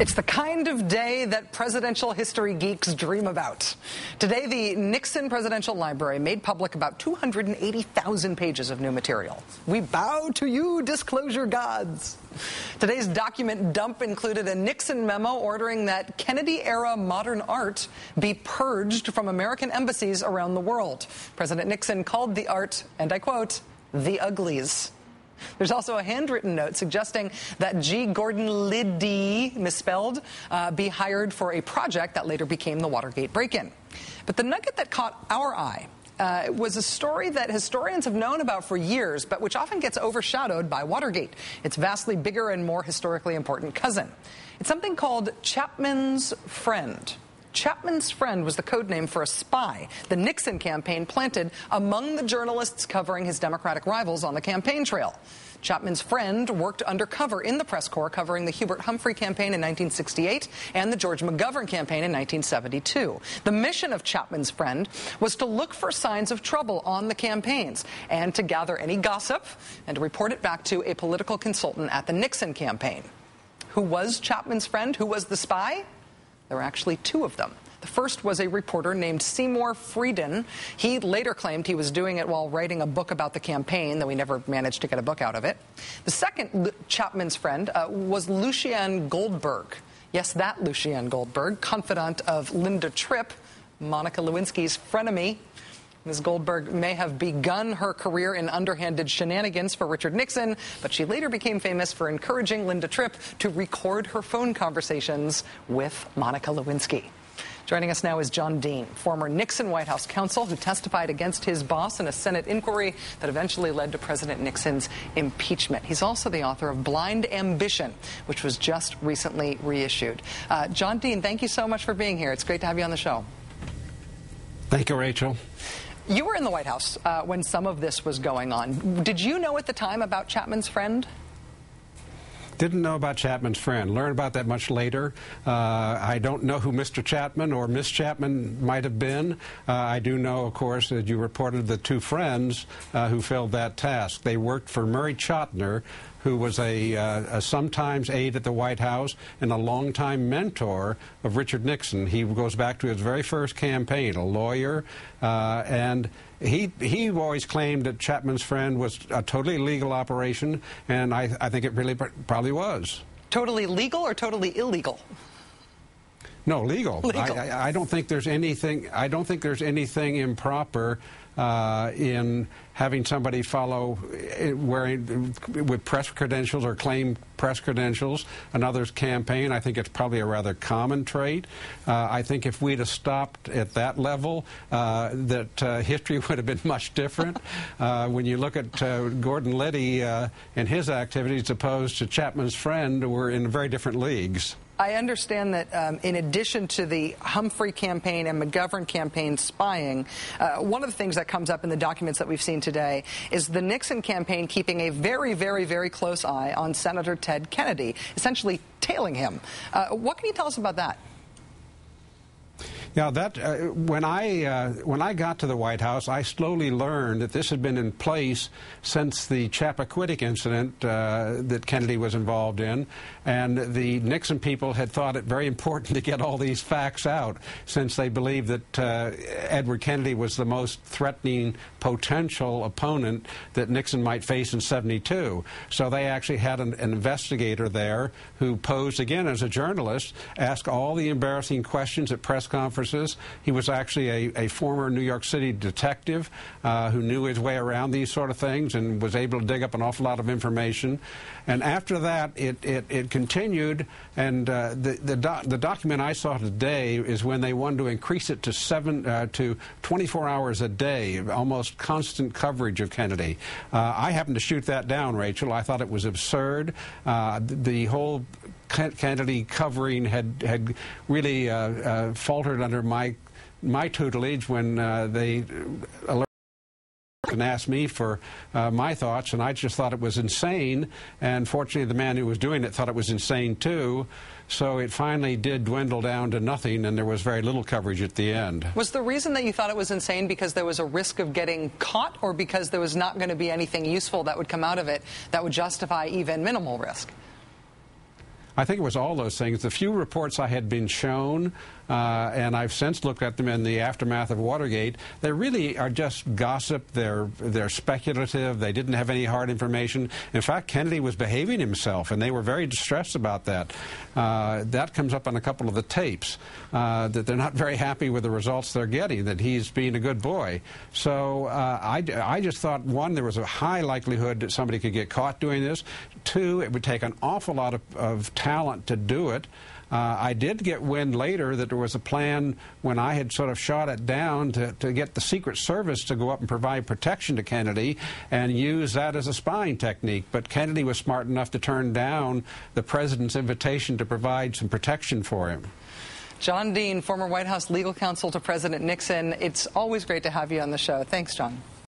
It's the kind of day that presidential history geeks dream about. Today, the Nixon Presidential Library made public about 280,000 pages of new material. We bow to you, disclosure gods. Today's document dump included a Nixon memo ordering that Kennedy era modern art be purged from American embassies around the world. President Nixon called the art, and I quote, the uglies. There's also a handwritten note suggesting that G. Gordon Liddy, misspelled, uh, be hired for a project that later became the Watergate break-in. But the nugget that caught our eye uh, was a story that historians have known about for years, but which often gets overshadowed by Watergate, its vastly bigger and more historically important cousin. It's something called Chapman's Friend. Chapman's friend was the code name for a spy the Nixon campaign planted among the journalists covering his Democratic rivals on the campaign trail. Chapman's friend worked undercover in the press corps covering the Hubert Humphrey campaign in 1968 and the George McGovern campaign in 1972. The mission of Chapman's friend was to look for signs of trouble on the campaigns and to gather any gossip and to report it back to a political consultant at the Nixon campaign. Who was Chapman's friend? Who was the spy? There were actually two of them. The first was a reporter named Seymour Freidin. He later claimed he was doing it while writing a book about the campaign, though he never managed to get a book out of it. The second Chapman's friend uh, was Lucianne Goldberg. Yes, that Lucianne Goldberg, confidant of Linda Tripp, Monica Lewinsky's frenemy. Ms. Goldberg may have begun her career in underhanded shenanigans for Richard Nixon, but she later became famous for encouraging Linda Tripp to record her phone conversations with Monica Lewinsky. Joining us now is John Dean, former Nixon White House counsel who testified against his boss in a Senate inquiry that eventually led to President Nixon's impeachment. He's also the author of Blind Ambition, which was just recently reissued. Uh, John Dean, thank you so much for being here. It's great to have you on the show. Thank you, Rachel. You were in the White House uh, when some of this was going on. Did you know at the time about Chapman's friend? Didn't know about Chapman's friend. Learned about that much later. Uh, I don't know who Mr. Chapman or Miss Chapman might have been. Uh, I do know, of course, that you reported the two friends uh, who filled that task. They worked for Murray Chotiner, who was a, uh, a, sometimes aide at the White House and a longtime mentor of Richard Nixon. He goes back to his very first campaign, a lawyer, uh, and he he always claimed that Chapman's friend was a totally legal operation, and I, I think it really probably was. Totally legal or totally illegal? No, legal. legal. I, I, don't think there's anything. I don't think there's anything improper uh, in having somebody follow eh, wearing with press credentials or claim press credentials another's campaign. I think it's probably a rather common trait. Uh, I think if we'd have stopped at that level, uh, that uh, history would have been much different. Uh, when you look at uh, Gordon Liddy and his activities opposed to Chapman's friend, we're in very different leagues. I understand that um, in addition to the Humphrey campaign and McGovern campaign spying, uh, one of the things that comes up in the documents that we've seen today is the Nixon campaign keeping a very, very, very close eye on Senator Ted Kennedy, essentially tailing him. Uh, what can you tell us about that? Yeah, that uh, when I uh, when I got to the White House, I slowly learned that this had been in place since the Chappaquiddick incident uh, that Kennedy was involved in, and the Nixon people had thought it very important to get all these facts out, since they believed that uh, Edward Kennedy was the most threatening potential opponent that Nixon might face in '72. So they actually had an, an investigator there who posed again as a journalist, asked all the embarrassing questions at press conferences He was actually a, a former New York City detective uh, who knew his way around these sort of things and was able to dig up an awful lot of information. And after that, it, it, it continued, and uh, the, the, the, document I saw today is when they wanted to increase it to, seven, uh, to 24 hours a day, almost constant coverage of Kennedy. Uh, I happened to shoot that down, Rachel. I thought it was absurd. Uh, the whole Kennedy covering had had really uh, uh, faltered under my my tutelage when uh, they alerted and asked me for uh, my thoughts, and I just thought it was insane. And fortunately, the man who was doing it thought it was insane too. So it finally did dwindle down to nothing, and there was very little coverage at the end. Was the reason that you thought it was insane because there was a risk of getting caught, or because there was not going to be anything useful that would come out of it that would justify even minimal risk? I think it was all those things. The few reports I had been shown, uh, and I've since looked at them in the aftermath of Watergate, they really are just gossip. They're, they're speculative. They didn't have any hard information. In fact, Kennedy was behaving himself, and they were very distressed about that. Uh, that comes up on a couple of the tapes, uh, that they're not very happy with the results they're getting, that he's being a good boy. So uh, I, I just thought, one, there was a high likelihood that somebody could get caught doing this. Two, it would take an awful lot of, of talent to do it. Uh, I did get wind later that there was a plan when I had sort of shot it down to, to get the Secret Service to go up and provide protection to Kennedy and use that as a spying technique. But Kennedy was smart enough to turn down the president's invitation to provide some protection for him. John Dean, former White House legal counsel to President Nixon. It's always great to have you on the show. Thanks, John.